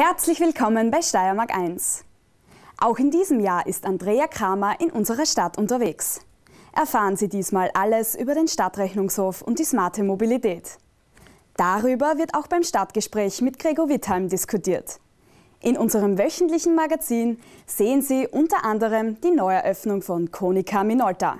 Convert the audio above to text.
Herzlich willkommen bei Steiermark 1. Auch in diesem Jahr ist Andrea Kramer in unserer Stadt unterwegs. Erfahren Sie diesmal alles über den Stadtrechnungshof und die smarte Mobilität. Darüber wird auch beim Stadtgespräch mit Gregor Wittheim diskutiert. In unserem wöchentlichen Magazin sehen Sie unter anderem die Neueröffnung von Konica Minolta.